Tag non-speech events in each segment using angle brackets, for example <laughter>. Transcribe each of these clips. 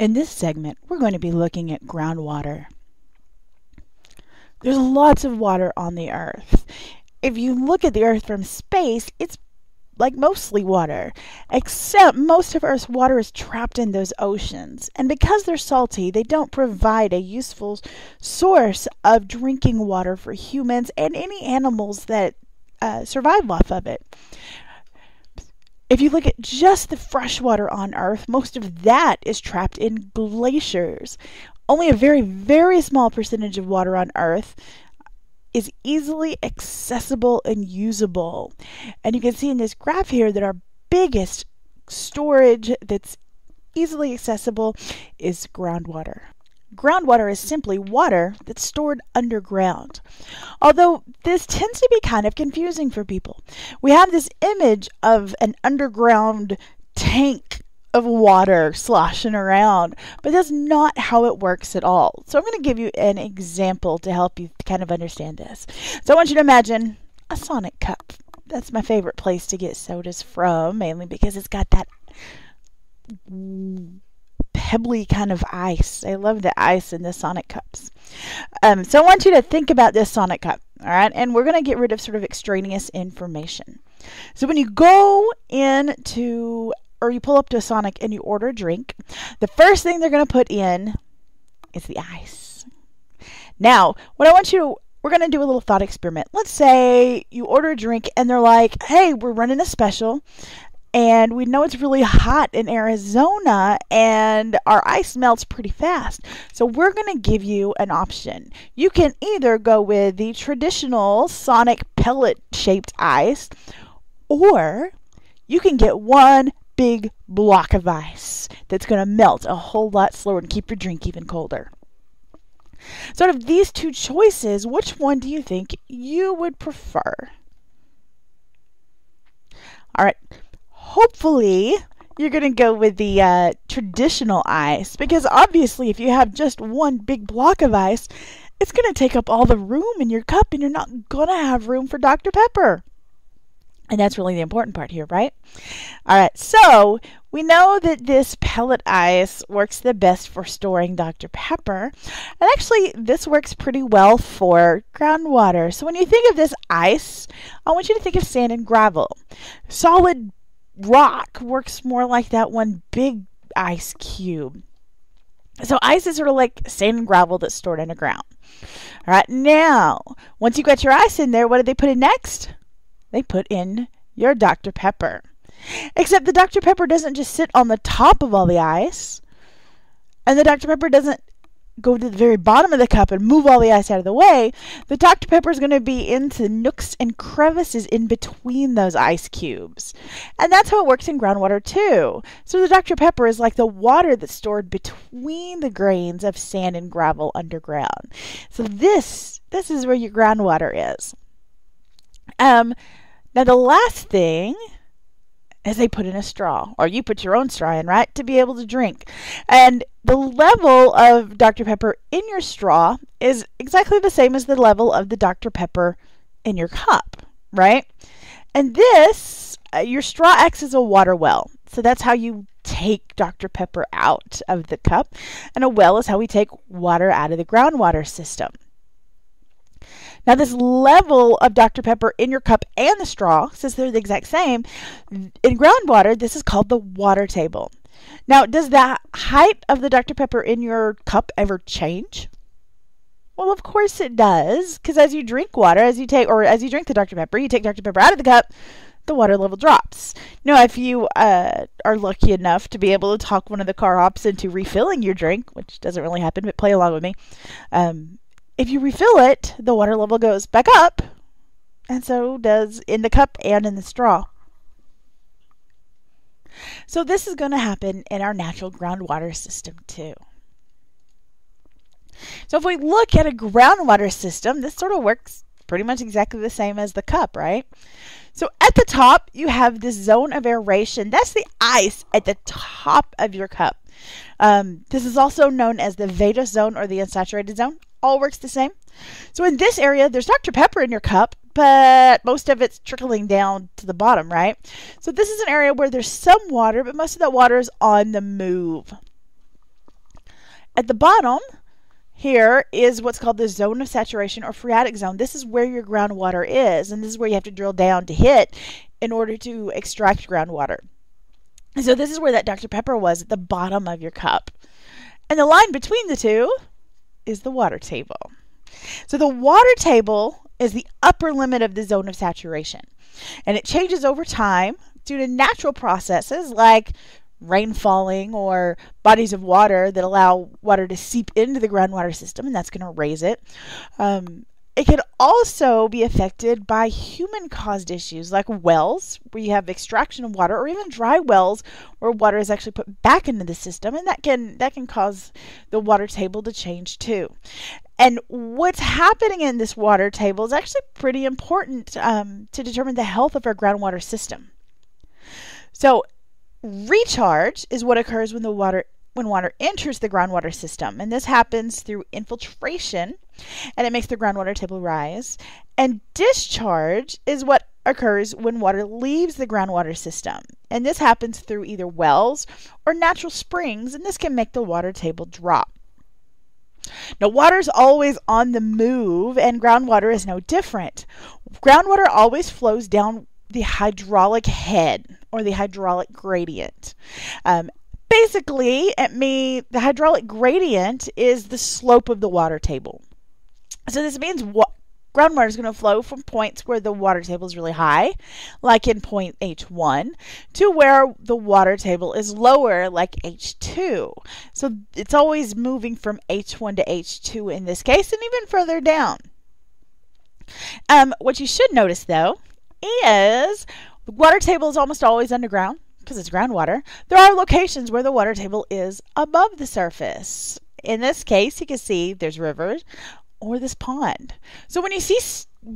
In this segment, we're going to be looking at groundwater. There's lots of water on the earth. If you look at the earth from space, it's like mostly water, except most of Earth's water is trapped in those oceans. And because they're salty, they don't provide a useful source of drinking water for humans and any animals that uh, survive off of it. If you look at just the fresh water on Earth, most of that is trapped in glaciers. Only a very, very small percentage of water on Earth is easily accessible and usable. And you can see in this graph here that our biggest storage that's easily accessible is groundwater. Groundwater is simply water that's stored underground. Although this tends to be kind of confusing for people. We have this image of an underground tank of water sloshing around, but that's not how it works at all. So I'm going to give you an example to help you kind of understand this. So I want you to imagine a Sonic cup. That's my favorite place to get sodas from, mainly because it's got that pebbly kind of ice. I love the ice in the Sonic cups. Um, so I want you to think about this Sonic cup, all right? And we're going to get rid of sort of extraneous information. So when you go into or you pull up to a Sonic and you order a drink, the first thing they're going to put in is the ice. Now, what I want you to we're going to do a little thought experiment. Let's say you order a drink and they're like, "Hey, we're running a special and we know it's really hot in Arizona and our ice melts pretty fast. So we're going to give you an option. You can either go with the traditional Sonic pellet shaped ice or you can get one big block of ice that's going to melt a whole lot slower and keep your drink even colder. So, out of these two choices, which one do you think you would prefer? All right, hopefully you're going to go with the uh, traditional ice because obviously, if you have just one big block of ice, it's going to take up all the room in your cup and you're not going to have room for Dr. Pepper. And that's really the important part here, right? All right, so we know that this pellet ice works the best for storing Dr. Pepper. And actually, this works pretty well for groundwater. So when you think of this ice, I want you to think of sand and gravel. Solid rock works more like that one big ice cube. So ice is sort of like sand and gravel that's stored underground. All right, now, once you got your ice in there, what do they put in next? they put in your Dr. Pepper. Except the Dr. Pepper doesn't just sit on the top of all the ice, and the Dr. Pepper doesn't go to the very bottom of the cup and move all the ice out of the way. The Dr. Pepper is going to be into nooks and crevices in between those ice cubes. And that's how it works in groundwater too. So the Dr. Pepper is like the water that's stored between the grains of sand and gravel underground. So this this is where your groundwater is. Um now, the last thing is they put in a straw, or you put your own straw in, right, to be able to drink. And the level of Dr. Pepper in your straw is exactly the same as the level of the Dr. Pepper in your cup, right? And this, uh, your straw acts as a water well. So that's how you take Dr. Pepper out of the cup. And a well is how we take water out of the groundwater system. Now, this level of Dr. Pepper in your cup and the straw, since they're the exact same, in groundwater, this is called the water table. Now, does the height of the Dr. Pepper in your cup ever change? Well, of course it does, because as you drink water, as you take, or as you drink the Dr. Pepper, you take Dr. Pepper out of the cup, the water level drops. Now, if you uh, are lucky enough to be able to talk one of the car hops into refilling your drink, which doesn't really happen, but play along with me, um, if you refill it, the water level goes back up, and so does in the cup and in the straw. So this is going to happen in our natural groundwater system too. So if we look at a groundwater system, this sort of works pretty much exactly the same as the cup, right? So at the top, you have this zone of aeration. That's the ice at the top of your cup. Um, this is also known as the vadose zone or the unsaturated zone all works the same. So in this area, there's Dr. Pepper in your cup, but most of it's trickling down to the bottom, right? So this is an area where there's some water, but most of that water is on the move. At the bottom, here is what's called the zone of saturation or phreatic zone. This is where your groundwater is, and this is where you have to drill down to hit in order to extract groundwater. So this is where that Dr. Pepper was at the bottom of your cup. And the line between the two is the water table. So the water table is the upper limit of the zone of saturation. And it changes over time due to natural processes like rain falling or bodies of water that allow water to seep into the groundwater system, and that's going to raise it. Um, it can also be affected by human caused issues like wells, where you have extraction of water, or even dry wells where water is actually put back into the system, and that can that can cause the water table to change too. And what's happening in this water table is actually pretty important um, to determine the health of our groundwater system. So Recharge is what occurs when the water when water enters the groundwater system, and this happens through infiltration, and it makes the groundwater table rise. And discharge is what occurs when water leaves the groundwater system, and this happens through either wells or natural springs, and this can make the water table drop. Now, water is always on the move, and groundwater is no different. Groundwater always flows down the hydraulic head or the hydraulic gradient. Um, basically, at me, the hydraulic gradient is the slope of the water table. So this means what groundwater is going to flow from points where the water table is really high, like in point H1, to where the water table is lower, like H2. So it's always moving from H1 to H2 in this case, and even further down. Um, what you should notice, though, is the water table is almost always underground because it's groundwater. There are locations where the water table is above the surface. In this case, you can see there's rivers or this pond. So when you see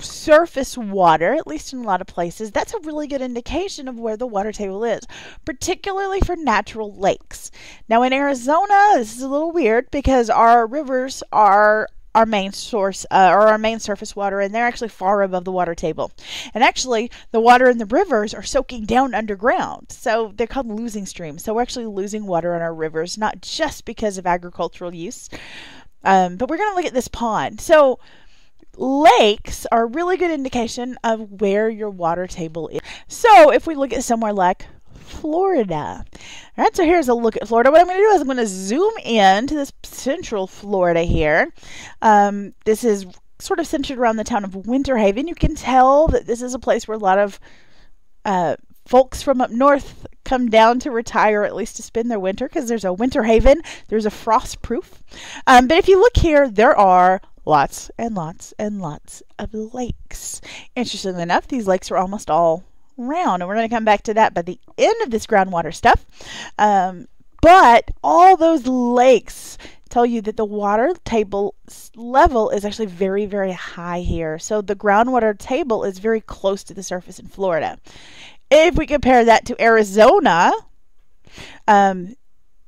surface water, at least in a lot of places, that's a really good indication of where the water table is, particularly for natural lakes. Now in Arizona, this is a little weird because our rivers are our main source uh, or our main surface water, and they're actually far above the water table. And actually, the water in the rivers are soaking down underground, so they're called losing streams. So we're actually losing water in our rivers, not just because of agricultural use. Um, but we're going to look at this pond. So lakes are a really good indication of where your water table is. So if we look at somewhere like Florida. All right, so here's a look at Florida. What I'm going to do is I'm going to zoom in to this central Florida here. Um, this is sort of centered around the town of Winter Haven. You can tell that this is a place where a lot of uh, folks from up north come down to retire, at least to spend their winter, because there's a Winter Haven, there's a Frostproof. Um, but if you look here, there are lots and lots and lots of lakes. Interestingly enough, these lakes are almost all round, and we're going to come back to that by the end of this groundwater stuff. Um, but all those lakes tell you that the water table level is actually very, very high here. So the groundwater table is very close to the surface in Florida. If we compare that to Arizona, um,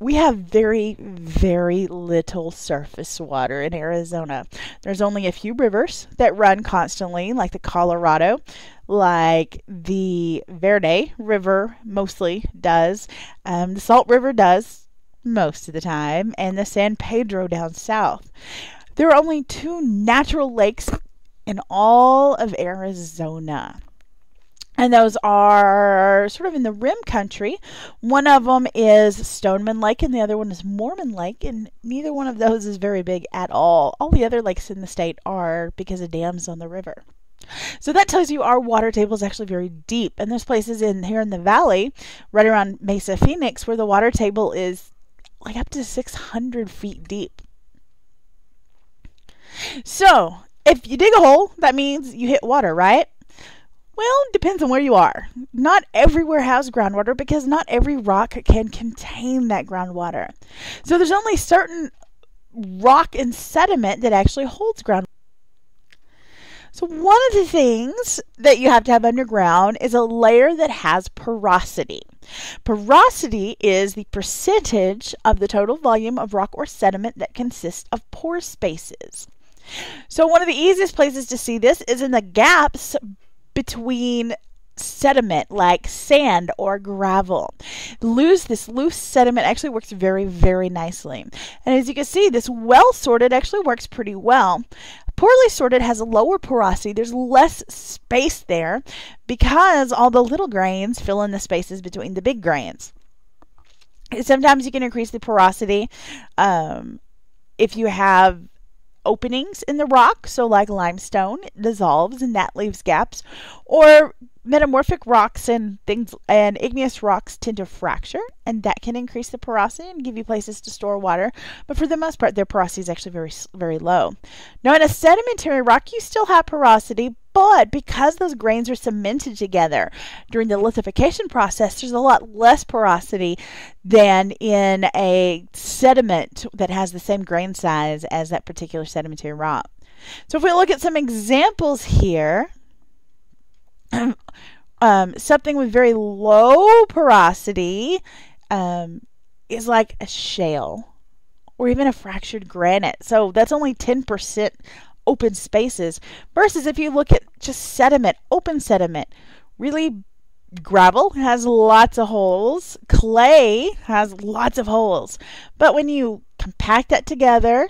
we have very, very little surface water in Arizona. There's only a few rivers that run constantly, like the Colorado, like the Verde River mostly does. Um, the Salt River does most of the time, and the San Pedro down south. There are only two natural lakes in all of Arizona and those are sort of in the rim country. One of them is Stoneman Lake, and the other one is Mormon Lake, and neither one of those is very big at all. All the other lakes in the state are because of dams on the river. So that tells you our water table is actually very deep, and there's places in here in the valley, right around Mesa Phoenix, where the water table is like up to 600 feet deep. So if you dig a hole, that means you hit water, right? Well, depends on where you are. Not everywhere has groundwater because not every rock can contain that groundwater. So there's only certain rock and sediment that actually holds groundwater. So one of the things that you have to have underground is a layer that has porosity. Porosity is the percentage of the total volume of rock or sediment that consists of pore spaces. So one of the easiest places to see this is in the gaps between sediment like sand or gravel. Loose, this loose sediment actually works very, very nicely. And as you can see, this well sorted actually works pretty well. Poorly sorted has a lower porosity. There's less space there because all the little grains fill in the spaces between the big grains. Sometimes you can increase the porosity um, if you have openings in the rock, so like limestone dissolves and that leaves gaps, or metamorphic rocks and things and igneous rocks tend to fracture and that can increase the porosity and give you places to store water. But for the most part their porosity is actually very very low. Now in a sedimentary rock you still have porosity but because those grains are cemented together during the lithification process there's a lot less porosity than in a sediment that has the same grain size as that particular sedimentary rock. So if we look at some examples here um, something with very low porosity um, is like a shale or even a fractured granite. So that's only 10% open spaces. Versus if you look at just sediment, open sediment, really gravel has lots of holes, clay has lots of holes. But when you compact that together,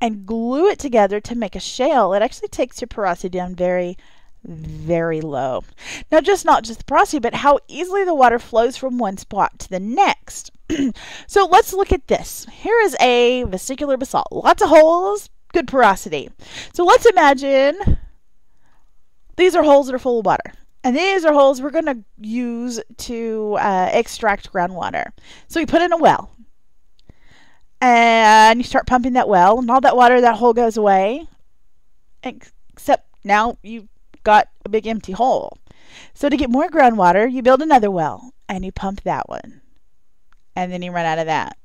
and glue it together to make a shale, it actually takes your porosity down very very low. Now, just not just the porosity, but how easily the water flows from one spot to the next. <clears throat> so let's look at this. Here is a vesicular basalt. Lots of holes, good porosity. So let's imagine these are holes that are full of water. And these are holes we're going to use to uh, extract groundwater. So we put in a well. And you start pumping that well, and all that water, that hole goes away. Except now you got a big empty hole. So to get more groundwater, you build another well and you pump that one. And then you run out of that.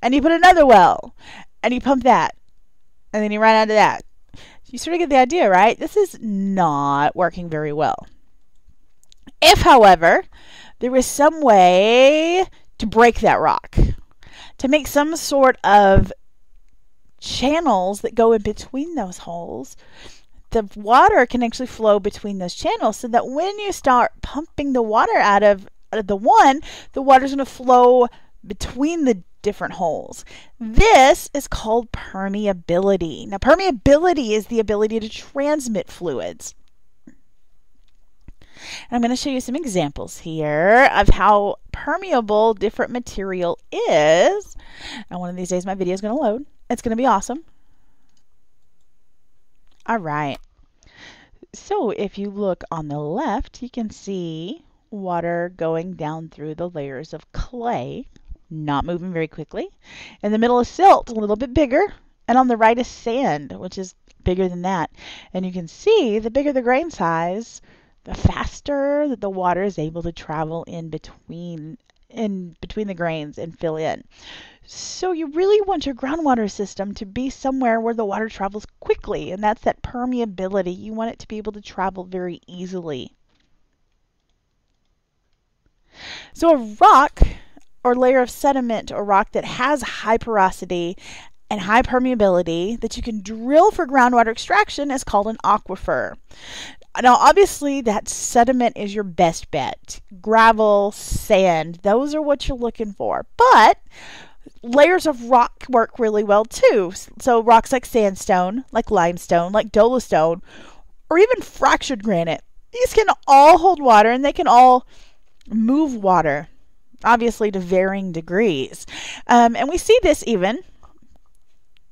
And you put another well and you pump that. And then you run out of that. You sort of get the idea, right? This is not working very well. If, however, there was some way to break that rock, to make some sort of channels that go in between those holes, the water can actually flow between those channels so that when you start pumping the water out of, out of the one, the water is going to flow between the different holes. This is called permeability. Now, permeability is the ability to transmit fluids. And I'm going to show you some examples here of how permeable different material is. And one of these days my video is going to load. It's going to be awesome. All right. So if you look on the left, you can see water going down through the layers of clay, not moving very quickly. In the middle is silt, a little bit bigger. And on the right is sand, which is bigger than that. And you can see the bigger the grain size, the faster that the water is able to travel in between in between the grains and fill in. So you really want your groundwater system to be somewhere where the water travels quickly, and that's that permeability. You want it to be able to travel very easily. So a rock or layer of sediment or rock that has high porosity and high permeability that you can drill for groundwater extraction is called an aquifer. Now, obviously, that sediment is your best bet. Gravel, sand, those are what you're looking for. But layers of rock work really well too. So, rocks like sandstone, like limestone, like dolostone, or even fractured granite, these can all hold water and they can all move water, obviously to varying degrees. Um, and we see this even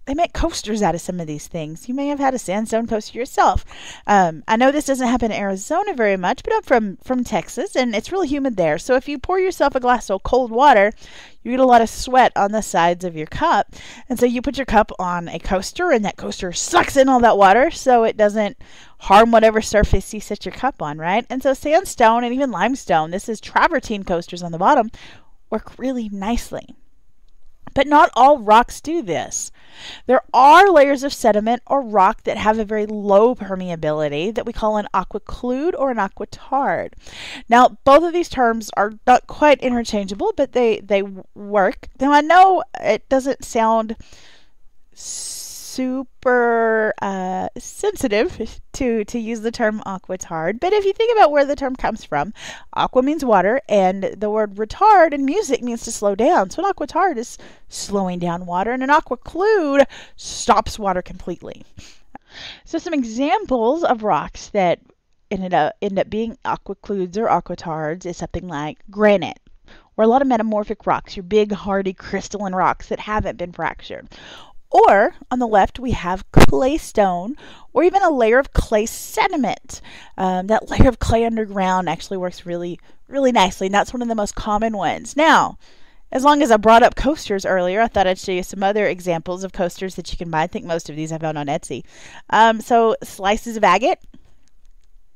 they make coasters out of some of these things. You may have had a sandstone coaster yourself. Um, I know this doesn't happen in Arizona very much, but I'm from from Texas, and it's really humid there. So if you pour yourself a glass of cold water, you get a lot of sweat on the sides of your cup, and so you put your cup on a coaster, and that coaster sucks in all that water, so it doesn't harm whatever surface you set your cup on, right? And so sandstone and even limestone, this is travertine coasters on the bottom, work really nicely. But not all rocks do this. There are layers of sediment or rock that have a very low permeability that we call an aquiclude or an aquitard. Now, both of these terms are not quite interchangeable, but they, they work. Now, I know it doesn't sound super uh, sensitive to to use the term aquatard, but if you think about where the term comes from, aqua means water, and the word retard in music means to slow down. So an aquatard is slowing down water, and an aquaclude stops water completely. So some examples of rocks that ended up end up being aquacludes or aquatards is something like granite or a lot of metamorphic rocks, your big, hardy, crystalline rocks that haven't been fractured. Or on the left, we have clay stone or even a layer of clay sediment. Um, that <laughs> layer of clay underground actually works really, really nicely, and that's one of the most common ones. Now, as long as I brought up coasters earlier, I thought I'd show you some other examples of coasters that you can buy. I think most of these I found on Etsy. Um, so, slices of agate,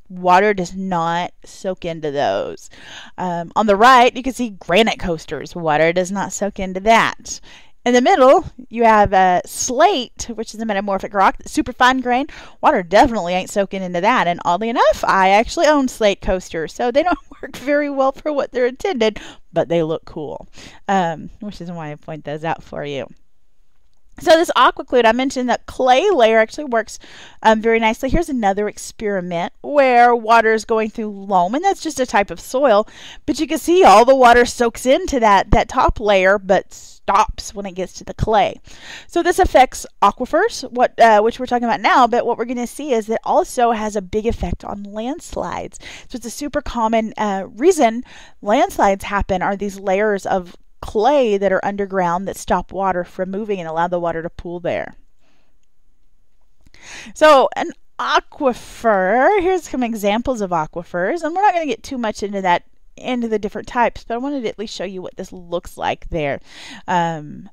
water does not soak into those. Um, on the right, you can see granite coasters. Water does not soak into that. In the middle, you have a slate, which is a metamorphic rock, super fine grain. Water definitely ain't soaking into that. And oddly enough, I actually own slate coasters, so they don't <laughs> work very well for what they're intended, but they look cool, um, which is why I point those out for you. So this aquaclude, I mentioned that clay layer actually works um, very nicely. Here's another experiment where water is going through loam, and that's just a type of soil. But you can see all the water soaks into that, that top layer, but stops when it gets to the clay. So this affects aquifers, what uh, which we're talking about now. But what we're going to see is that also has a big effect on landslides. So it's a super common uh, reason landslides happen are these layers of clay that are underground that stop water from moving and allow the water to pool there. So, an aquifer, here's some examples of aquifers, and we're not going to get too much into that into the different types, but I wanted to at least show you what this looks like there. Um,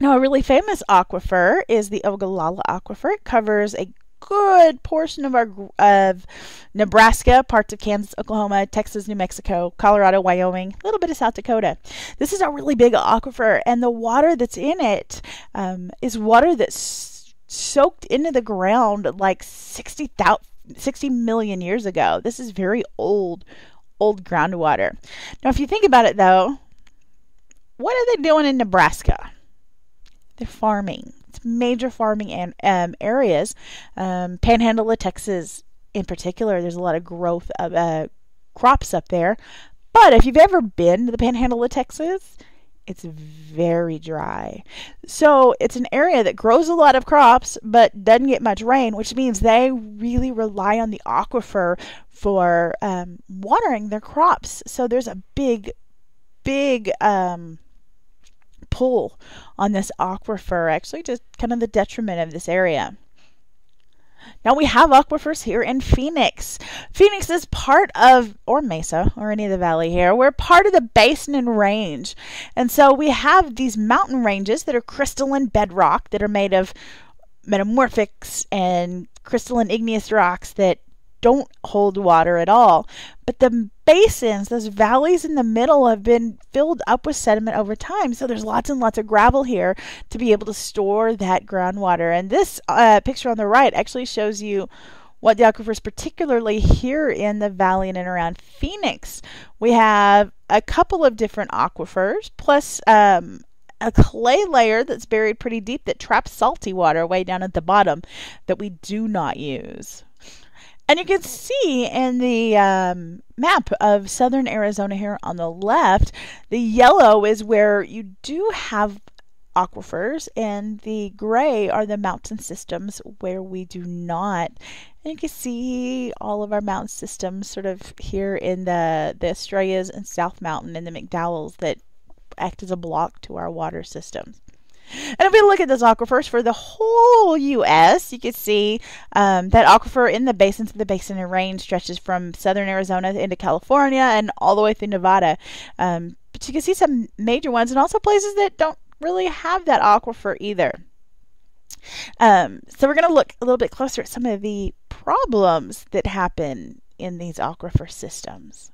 now, a really famous aquifer is the Ogallala Aquifer. It covers a good portion of our of Nebraska, parts of Kansas, Oklahoma, Texas, New Mexico, Colorado, Wyoming, a little bit of South Dakota. This is a really big aquifer, and the water that's in it um, is water that's soaked into the ground like 60, 60 million years ago. This is very old, old groundwater. Now, if you think about it, though, what are they doing in Nebraska? They're farming major farming an, um, areas. Um, Panhandle of Texas, in particular, there's a lot of growth of uh, crops up there. But if you've ever been to the Panhandle of Texas, it's very dry. So it's an area that grows a lot of crops but doesn't get much rain, which means they really rely on the aquifer for um, watering their crops. So there's a big, big um, pull on this aquifer, actually, to kind of the detriment of this area. Now we have aquifers here in Phoenix. Phoenix is part of, or Mesa, or any of the valley here, we're part of the basin and range. And so we have these mountain ranges that are crystalline bedrock that are made of metamorphics and crystalline igneous rocks that don't hold water at all. But the basins, those valleys in the middle, have been filled up with sediment over time. So there's lots and lots of gravel here to be able to store that groundwater. And this uh, picture on the right actually shows you what the aquifers, particularly here in the valley and around Phoenix. We have a couple of different aquifers, plus um, a clay layer that's buried pretty deep that traps salty water way down at the bottom that we do not use. And you can see in the um, map of southern Arizona here on the left, the yellow is where you do have aquifers, and the gray are the mountain systems where we do not. And you can see all of our mountain systems sort of here in the, the Estrellas and South Mountain and the McDowells that act as a block to our water systems. And if we look at those aquifers for the whole U.S., you can see um, that aquifer in the basins of the Basin and Range stretches from southern Arizona into California and all the way through Nevada. Um, but you can see some major ones and also places that don't really have that aquifer either. Um, so we're going to look a little bit closer at some of the problems that happen in these aquifer systems.